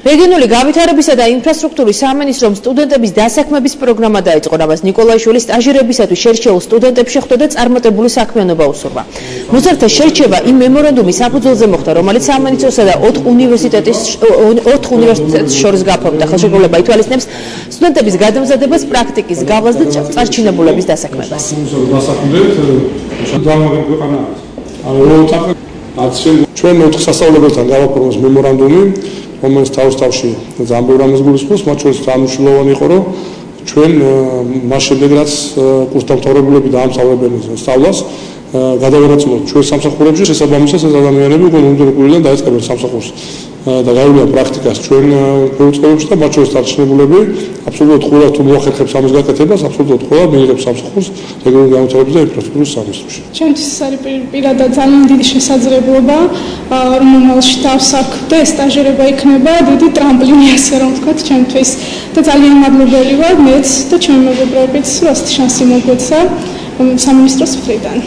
რეგიონული გავითარებისა და ინფრასტრუქტურის სამინისტრომ სტუდენტების დასაქმების პროგრამა დაიწყო, რამაც ნიკოლაიშვილის სტაჟირებისათვის შერჩეულ სტუდენტებს შეხვდა და წარმატებული საქმიანობა უსურვა. მოზარდთა შერჩევა იმ მემორანდუმის საფუძველზე მოხდა, რომელიც სამინისტროსა და 4 უნივერსიტეტის 4 უნივერსიტეტის შორის გაფორმდა. ხელშეკრულება ითვალისწინებს სტუდენტების გადამზადებას, პრაქტიკის გავლას და წარჩინებულების დასაქმებას. ჩვენ ოთხ სასწავლებელთან გავაფორმოს მემორანდუმი რომელიც თავს თავში ძალიან ბევრ ამას გულისხმობს, მათ შორის დანიშნულოვანი იყო, რომ ჩვენ მას შემდეგ რაც კურსდამთავრებულები დაამთავრებენ სწავლას, გადავერაცმოთ ჩვენ სამსახურებში შესაბამისად ეს ადამიანები უკვე უნდერკულიდან დაიწყებენ სამსახურს. და გაივლიან პრაქტიკას ჩვენ პროექტებში და მათ შორის დარჩენებულები აბსოლუტურად ყველა თუ მოახერხებს ამის გაკეთებას აბსოლუტურად ყველა მიიღებს სამსახურს რეგიონულ განვითარების და ინფრასტრუქტურის სამინისტროში. ჩვენთვის ეს არის პირადად ძალიან დიდი შესაძლებლობა რომელშიც დავსაქმდე სტაჟირება იქნება დიდი ტრამპლინი ასე რომ ვთქვათ ჩვენთვის და ძალიან მადლობელი ვარ მეც და ჩემი მეგობრებიც რომ ასეთი შანსი მოგვეცა სამინისტროს მხრიდან.